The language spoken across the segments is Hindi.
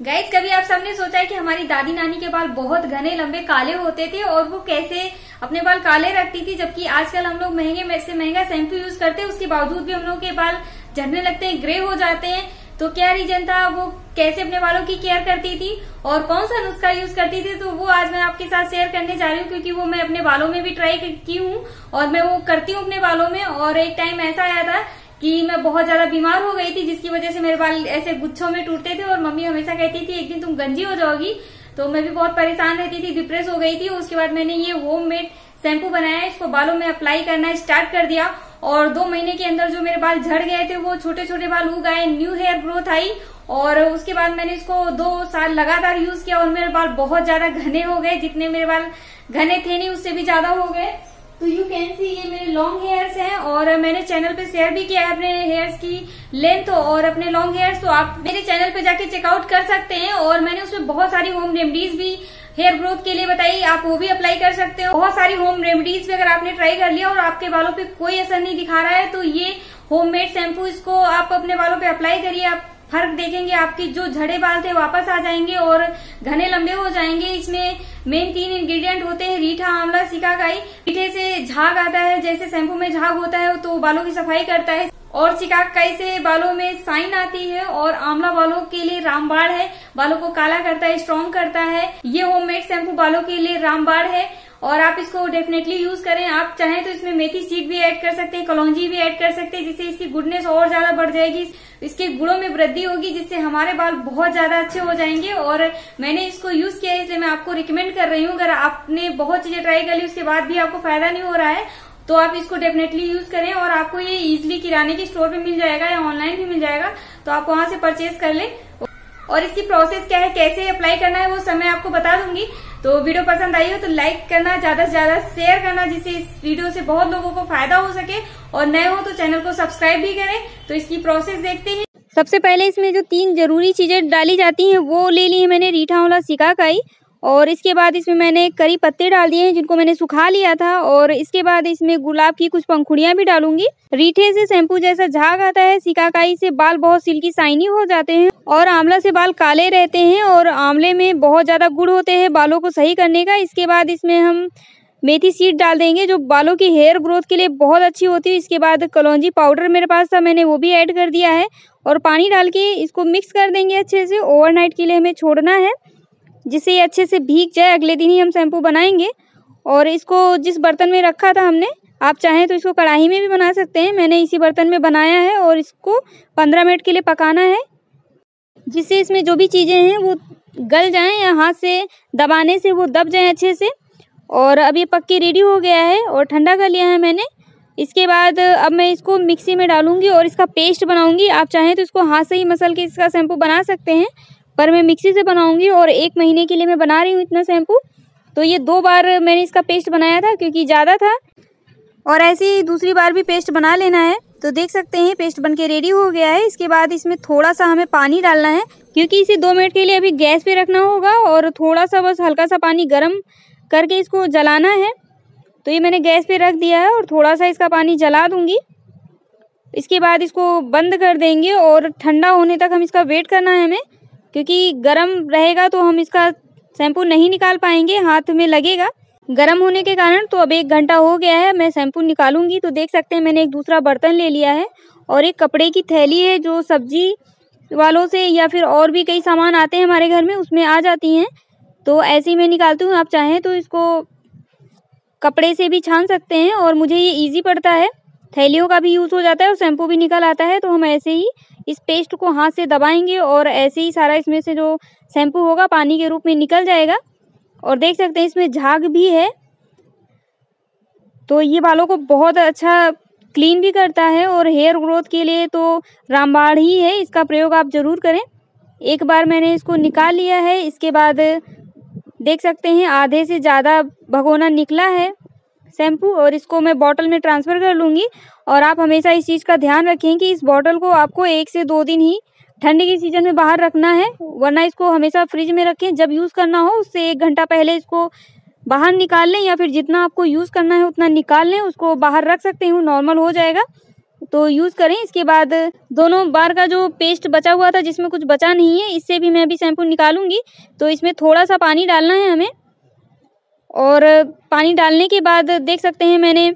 गाइस कभी आप सबने सोचा है कि हमारी दादी नानी के बाल बहुत घने, लंबे, काले होते थे और वो कैसे अपने बाल काले रखती थी, जबकि आजकल हम लोग महँगे से महँगा शैम्पू यूज़ करते हैं, उसके बावजूद भी हम लोग के बाल झड़ने लगते हैं ग्रे हो जाते हैं। तो क्या रीजन था वो कैसे अपने बालों की केयर करती थी और कौन सा नुस्खा यूज़ करती थी तो वो आज मैं आपके साथ शेयर करने जा रही हूँ, क्योंकि वो मैं अपने बालों में भी ट्राई की हूँ और मैं वो करती हूँ अपने बालों में और एक टाइम ऐसा आया था कि मैं बहुत ज़्यादा बीमार हो गई थी, जिसकी वजह से मेरे बाल ऐसे गुच्छों में टूटते थे और मम्मी हमेशा कहती थी, एक दिन तुम गंजी हो जाओगी। तो मैं भी बहुत परेशान रहती थी डिप्रेस हो गई थी। उसके बाद मैंने ये होम मेड शैम्पू बनाया, इसको बालों में अप्लाई करना स्टार्ट कर दिया और दो महीने के अंदर जो मेरे बाल झड़ गए थे, वो छोटे छोटे बाल उग आए न्यू हेयर ग्रोथ आई और उसके बाद मैंने इसको दो साल लगातार यूज़ किया और मेरे बाल बहुत ज़्यादा घने हो गए। जितने मेरे बाल घने थे नहीं, उससे भी ज़्यादा हो गए। तो यू कैन सी ये मेरे लॉन्ग हेयर्स हैं और मैंने चैनल पे शेयर भी किया है अपने हेयर्स की लेंथ और अपने लॉन्ग हेयर्स तो आप मेरे चैनल पे जाके चेकआउट कर सकते हैं और मैंने उसमें बहुत सारी होम रेमडीज भी हेयर ग्रोथ के लिए बताई, आप वो भी अप्लाई कर सकते हो। बहुत सारी होम रेमडीज भी अगर आपने ट्राई कर लिया और आपके बालों पे कोई असर नहीं दिखा रहा है तो ये होममेड शैम्पू इसको आप अपने बालों पे अप्लाई करिए आप। फ़र्क देखेंगे आपके, जो झड़े बाल थे वापस आ जाएँगे और घने लंबे हो जाएँगे। इसमें मेन तीन इंग्रेडिएंट होते हैं, रीठा, आंवला सिकाकाई रीठे से झाग आता है, जैसे शैम्पू में झाग होता है तो बालों की सफ़ाई करता है। और सिकाकाई से बालों में साइन आती है और आंवला बालों के लिए रामबाड़ है। बालों को काला करता है स्ट्रॉन्ग करता है। ये होममेड शैम्पू बालों के लिए रामबाड़ है। और आप इसको डेफिनेटली यूज़ करें। आप चाहें तो इसमें मेथी सीड भी ऐड कर सकते हैं, कलौजी भी ऐड कर सकते हैं, जिससे इसकी गुडनेस और ज़्यादा बढ़ जाएगी। इसके गुणों में वृद्धि होगी, जिससे हमारे बाल बहुत ज़्यादा अच्छे हो जाएँगे। और मैंने इसको यूज़ किया है, इसलिए मैं आपको रिकमेंड कर रही हूँ। अगर आपने बहुत चीज़ें ट्राई कर ली, उसके बाद भी आपको फ़ायदा नहीं हो रहा है तो आप इसको डेफिनेटली यूज़ करें और आपको ये इजिली किराने के स्टोर पे मिल जाएगा या ऑनलाइन भी मिल जाएगा तो आप वहाँ से परचेज कर लें। और इसकी प्रोसेस क्या है, कैसे अप्लाई करना है, वो समय आपको बता दूँगी। तो वीडियो पसंद आई हो तो लाइक करना, ज़्यादा से ज़्यादा शेयर करना, जिससे इस वीडियो से बहुत लोगों को फ़ायदा हो सके। और नए हो तो चैनल को सब्सक्राइब भी करें। तो इसकी प्रोसेस देखते हैं। सबसे पहले इसमें जो तीन ज़रूरी चीज़ें डाली जाती हैं, वो ले ली है मैंने रीठा वाला सिकाकाई और इसके बाद इसमें मैंने करी पत्ते डाल दिए हैं, जिनको मैंने सुखा लिया था। और इसके बाद इसमें गुलाब की कुछ पंखुड़ियाँ भी डालूँगी। रीठे से शैम्पू जैसा झाग आता है, सिकाकाई से बाल बहुत सिल्की साइनी हो जाते हैं और आंवला से बाल काले रहते हैं और आंवले में बहुत ज़्यादा गुड़ होते हैं बालों को सही करने का। इसके बाद इसमें हम मेथी सीड डाल देंगे, जो बालों की हेयर ग्रोथ के लिए बहुत अच्छी होती है। इसके बाद कलौजी पाउडर मेरे पास था, मैंने वो भी ऐड कर दिया है। और पानी डाल के इसको मिक्स कर देंगे अच्छे से। ओवरनाइट के लिए हमें छोड़ना है। जिससे ये अच्छे से भीग जाए, अगले दिन ही हम शैम्पू बनाएँगे। और इसको जिस बर्तन में रखा था हमने, आप चाहें तो इसको कढ़ाई में भी बना सकते हैं। मैंने इसी बर्तन में बनाया है और इसको पंद्रह मिनट के लिए पकाना है। जिससे इसमें जो भी चीज़ें हैं, वो गल जाएँ या हाथ से दबाने से वो दब जाएँ अच्छे से। और अब ये पक रेडी हो गया है और ठंडा कर लिया है मैंने। इसके बाद अब मैं इसको मिक्सी में डालूँगी और इसका पेस्ट बनाऊँगी। आप चाहें तो इसको हाथ से ही मसल के इसका शैम्पू बना सकते हैं। पर मैं मिक्सी से बनाऊँगी और एक महीने के लिए मैं बना रही हूँ इतना शैम्पू। तो ये दो बार मैंने इसका पेस्ट बनाया था क्योंकि ज़्यादा था। और ऐसे ही दूसरी बार भी पेस्ट बना लेना है। तो देख सकते हैं, पेस्ट बनके रेडी हो गया है। इसके बाद इसमें थोड़ा सा हमें पानी डालना है क्योंकि इसे दो मिनट के लिए अभी गैस पे रखना होगा और थोड़ा सा बस हल्का सा पानी गर्म करके इसको जलाना है। तो ये मैंने गैस पे रख दिया है और थोड़ा सा इसका पानी जला दूँगी। इसके बाद इसको बंद कर देंगे और ठंडा होने तक हम इसका वेट करना है हमें। क्योंकि गर्म रहेगा तो हम इसका शैम्पू नहीं निकाल पाएँगे, हाथ में लगेगा। गर्म होने के कारण तो अब एक घंटा हो गया है, मैं शैम्पू निकालूँगी। तो देख सकते हैं, मैंने एक दूसरा बर्तन ले लिया है और एक कपड़े की थैली है जो सब्ज़ी वालों से या फिर और भी कई सामान आते हैं हमारे घर में, उसमें आ जाती हैं। तो ऐसे ही मैं निकालती हूँ, आप चाहें तो इसको कपड़े से भी छान सकते हैं और मुझे ये ईजी पड़ता है। थैलियों का भी यूज़ हो जाता है और शैम्पू भी निकल आता है तो हम ऐसे ही इस पेस्ट को हाथ से दबाएँगे और ऐसे ही सारा इसमें से जो शैम्पू होगा, पानी के रूप में निकल जाएगा। और देख सकते हैं, इसमें झाग भी है। तो ये बालों को बहुत अच्छा क्लीन भी करता है और हेयर ग्रोथ के लिए तो रामबाड़ ही है, इसका प्रयोग आप ज़रूर करें। एक बार मैंने इसको निकाल लिया है, इसके बाद देख सकते हैं, आधे से ज़्यादा भगोना निकला है। शैम्पू और इसको मैं बॉटल में ट्रांसफ़र कर लूँगी। और आप हमेशा इस चीज़ का ध्यान रखें कि इस बॉटल को आपको एक से दो दिन ही ठंडी के सीज़न में बाहर रखना है, वरना इसको हमेशा फ्रिज में रखें। जब यूज़ करना हो, उससे एक घंटा पहले इसको बाहर निकाल लें या फिर जितना आपको यूज़ करना है उतना निकाल लें, उसको बाहर रख सकते हैं नॉर्मल हो जाएगा। तो यूज़ करें। इसके बाद दोनों बार का जो पेस्ट बचा हुआ था, जिसमें कुछ बचा नहीं है, इससे भी मैं अभी शैम्पू निकालूँगी। तो इसमें थोड़ा सा पानी डालना है हमें। और पानी डालने के बाद देख सकते हैं मैंने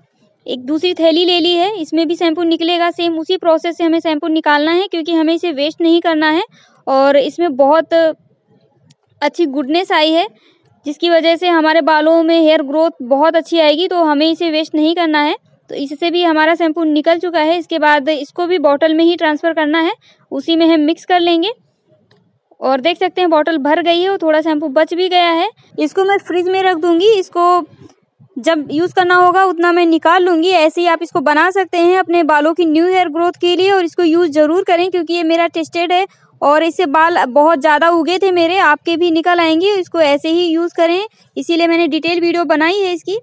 एक दूसरी थैली ले ली है। इसमें भी शैम्पू निकलेगा। सेम उसी प्रोसेस से हमें शैम्पू निकालना है क्योंकि हमें इसे वेस्ट नहीं करना है और इसमें बहुत अच्छी गुडनेस आई है, जिसकी वजह से हमारे बालों में हेयर ग्रोथ बहुत अच्छी आएगी तो हमें इसे वेस्ट नहीं करना है। तो इससे भी हमारा शैम्पू निकल चुका है। इसके बाद इसको भी बॉटल में ही ट्रांसफ़र करना है। उसी में हम मिक्स कर लेंगे। और देख सकते हैं बॉटल भर गई है और थोड़ा शैम्पू बच भी गया है। इसको मैं फ्रिज में रख दूँगी। इसको जब यूज़ करना होगा, उतना मैं निकाल लूँगी। ऐसे ही आप इसको बना सकते हैं अपने बालों की न्यू हेयर ग्रोथ के लिए और इसको यूज़ ज़रूर करें क्योंकि ये मेरा टेस्टेड है और इससे बाल बहुत ज़्यादा उगे थे मेरे, आपके भी निकल आएँगे। इसको ऐसे ही यूज़ करें। इसीलिए मैंने डिटेल वीडियो बनाई है इसकी।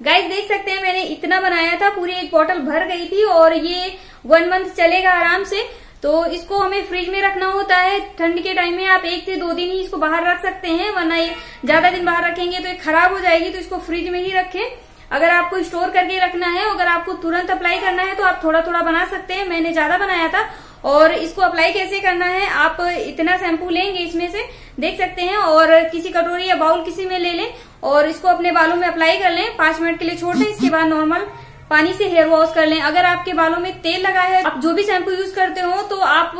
गाइस देख सकते हैं मैंने इतना बनाया था, पूरी एक बॉटल भर गई थी और ये वन मंथ चलेगा आराम से। तो इसको हमें फ्रिज में रखना होता है। ठंड के टाइम में आप एक से दो दिन ही इसको बाहर रख सकते हैं, वरना ये ज़्यादा दिन बाहर रखेंगे तो ये खराब हो जाएगी तो इसको फ्रिज में ही रखें। अगर आपको स्टोर करके रखना है, अगर आपको तुरंत अप्लाई करना है तो आप थोड़ा थोड़ा बना सकते हैं। मैंने ज़्यादा बनाया था। और इसको अप्लाई कैसे करना है, आप इतना शैम्पू लेंगे इसमें से, देख सकते हैं। और किसी कटोरी या बाउल किसी में ले लें और इसको अपने बालों में अप्लाई कर लें। पाँच मिनट के लिए छोड़ दें, इसके बाद नॉर्मल पानी से हेयर वॉश कर लें। अगर आपके बालों में तेल लगा है, आप जो भी शैम्पू यूज़ करते हो तो आप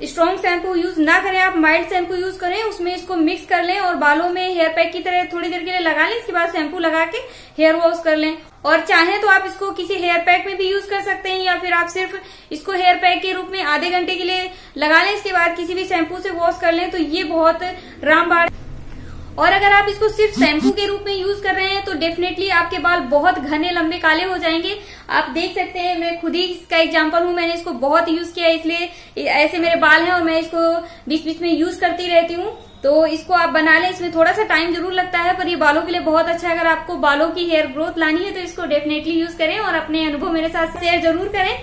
स्ट्रॉन्ग शैम्पू यूज़ ना करें। आप माइल्ड शैम्पू यूज़ करें, उसमें इसको मिक्स कर लें और बालों में हेयर पैक की तरह थोड़ी देर के लिए लगा लें। इसके बाद शैम्पू लगा के हेयर वॉश कर लें। और चाहे तो आप इसको किसी हेयर पैक में भी यूज़ कर सकते हैं, या फिर आप सिर्फ़ इसको हेयर पैक के रूप में आधे घंटे के लिए लगा लें। इसके बाद किसी भी शैम्पू से वॉश कर लें। तो ये बहुत रामबाड़ और अगर आप इसको सिर्फ़ शैम्पू के रूप में यूज़ कर रहे हैं तो डेफिनेटली आपके बाल बहुत घने, लंबे, काले हो जाएँगे। आप देख सकते हैं, मैं खुद ही इसका एग्ज़ाम्पल हूँ। मैंने इसको बहुत यूज़ किया इसलिए ऐसे मेरे बाल हैं और मैं इसको बीच बीच में यूज़ करती रहती हूँ। तो इसको आप बना लें, इसमें थोड़ा सा टाइम ज़रूर लगता है, पर ये बालों के लिए बहुत अच्छा है। अगर आपको बालों की हेयर ग्रोथ लानी है तो इसको डेफिनेटली यूज़ करें और अपने अनुभव मेरे साथ शेयर ज़रूर करें।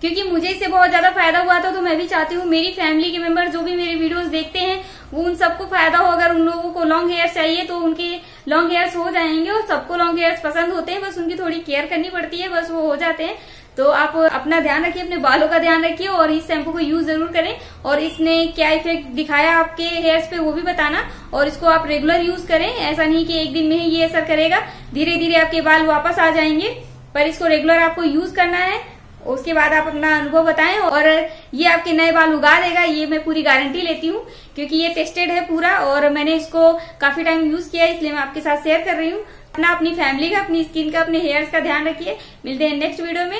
क्योंकि मुझे इससे बहुत ज़्यादा फ़ायदा हुआ था तो मैं भी चाहती हूँ मेरी फैमिली के मेंबर जो भी मेरे वीडियोस देखते हैं, वो उन सबको फ़ायदा हो। अगर उन लोगों को लॉन्ग हेयर चाहिए तो उनके लॉन्ग हेयर्स हो जाएँगे और सबको लॉन्ग हेयर्स पसंद होते हैं, बस उनकी थोड़ी केयर करनी पड़ती है, बस वो हो जाते हैं। तो आप अपना ध्यान रखिए, अपने बालों का ध्यान रखिए और इस शैम्पू को यूज़ ज़रूर करें। और इसने क्या इफ़ेक्ट दिखाया आपके हेयर्स पे, वो भी बताना। और इसको आप रेगुलर यूज़ करें। ऐसा नहीं कि एक दिन में ही ये असर करेगा। धीरे धीरे आपके बाल वापस आ जाएँगे। पर इसको रेगुलर आपको यूज़ करना है। उसके बाद आप अपना अनुभव बताएँ और ये आपके नए बाल उगा देगा, ये मैं पूरी गारंटी लेती हूँ, क्योंकि ये टेस्टेड है पूरा और मैंने इसको काफ़ी टाइम यूज़ किया है, इसलिए मैं आपके साथ शेयर कर रही हूँ। अपना अपनी फैमिली का, अपनी स्किन का, अपने हेयर्स का ध्यान रखिए। मिलते हैं नेक्स्ट वीडियो में।